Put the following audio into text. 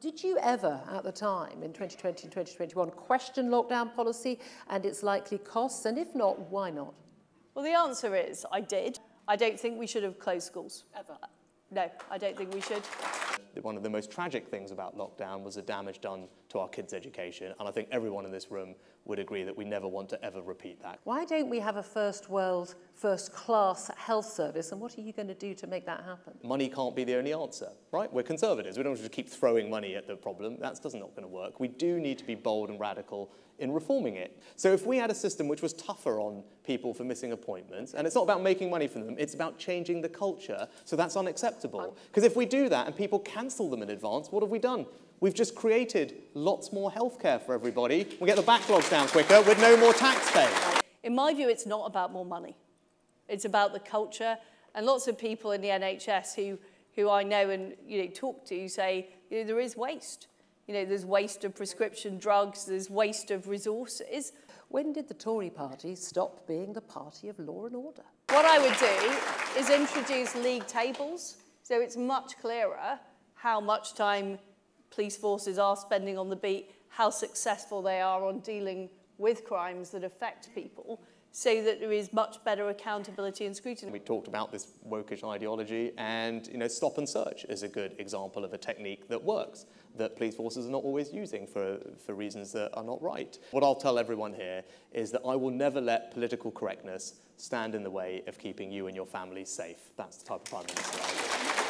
Did you ever, at the time, in 2020 and 2021, question lockdown policy and its likely costs? And if not, why not? Well, the answer is I did. I don't think we should have closed schools. Ever? No, I don't think we should. One of the most tragic things about lockdown was the damage done to our kids' education, and I think everyone in this room would agree that we never want to ever repeat that. Why don't we have a first world, first class health service, and what are you going to do to make that happen? Money can't be the only answer, right? We're conservatives. We don't just keep throwing money at the problem. That's just not going to work. We do need to be bold and radical in reforming it. So if we had a system which was tougher on people for missing appointments, and it's not about making money from them, it's about changing the culture, so that's unacceptable. Um, because if we do that and people cancel them in advance, what have we done? We've just created lots more healthcare for everybody. We get the backlogs down quicker with no more tax pay. In my view, it's not about more money. It's about the culture. And lots of people in the NHS who, who I know and you know, talk to say you know, there is waste. You know, there's waste of prescription drugs, there's waste of resources. When did the Tory party stop being the party of law and order? What I would do is introduce league tables so it's much clearer how much time police forces are spending on the beat, how successful they are on dealing with crimes that affect people so that there is much better accountability and scrutiny. We talked about this wokish ideology and you know stop and search is a good example of a technique that works that police forces are not always using for, for reasons that are not right. What I'll tell everyone here is that I will never let political correctness stand in the way of keeping you and your family safe. That's the type of Prime Minister I will.